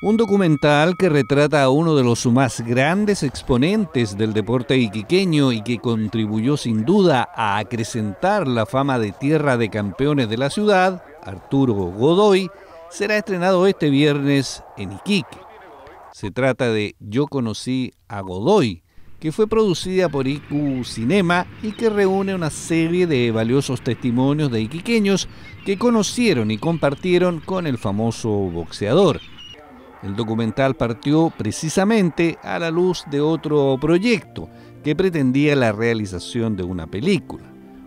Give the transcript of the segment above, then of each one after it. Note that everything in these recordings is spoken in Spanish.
Un documental que retrata a uno de los más grandes exponentes del deporte iquiqueño y que contribuyó sin duda a acrecentar la fama de tierra de campeones de la ciudad, Arturo Godoy, será estrenado este viernes en Iquique. Se trata de Yo conocí a Godoy, que fue producida por IQ Cinema y que reúne una serie de valiosos testimonios de iquiqueños que conocieron y compartieron con el famoso boxeador. El documental partió precisamente a la luz de otro proyecto que pretendía la realización de una película.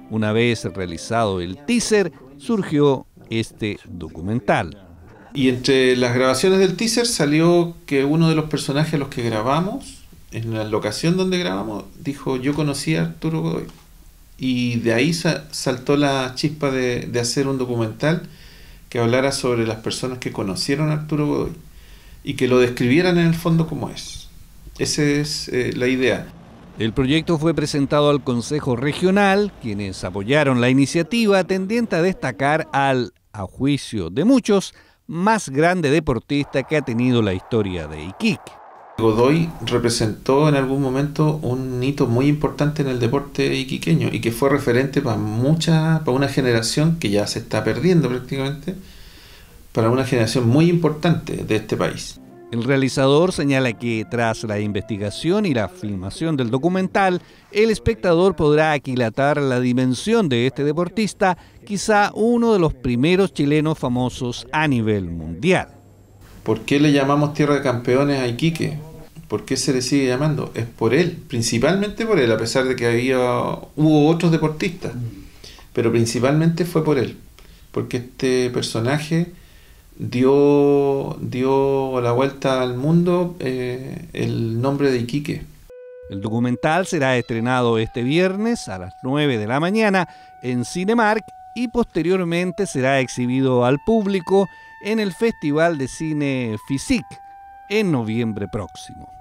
Una vez realizado el teaser, surgió este documental. Y entre las grabaciones del teaser salió que uno de los personajes a los que grabamos, en la locación donde grabamos, dijo, yo conocí a Arturo Godoy. Y de ahí saltó la chispa de, hacer un documental que hablara sobre las personas que conocieron a Arturo Godoy y que lo describieran en el fondo como es. Esa es eh, la idea. El proyecto fue presentado al Consejo Regional, quienes apoyaron la iniciativa tendiente a destacar al, a juicio de muchos, más grande deportista que ha tenido la historia de Iquique. Godoy representó en algún momento un hito muy importante en el deporte iquiqueño y que fue referente para mucha, para una generación que ya se está perdiendo prácticamente, para una generación muy importante de este país. El realizador señala que tras la investigación y la filmación del documental, el espectador podrá aquilatar la dimensión de este deportista, quizá uno de los primeros chilenos famosos a nivel mundial. ¿Por qué le llamamos Tierra de Campeones a Iquique? ¿Por qué se le sigue llamando? Es por él, principalmente por él, a pesar de que había hubo otros deportistas, pero principalmente fue por él, porque este personaje dio, dio la vuelta al mundo eh, el nombre de Iquique. El documental será estrenado este viernes a las 9 de la mañana en Cinemark y posteriormente será exhibido al público en el Festival de Cine FISIC en noviembre próximo.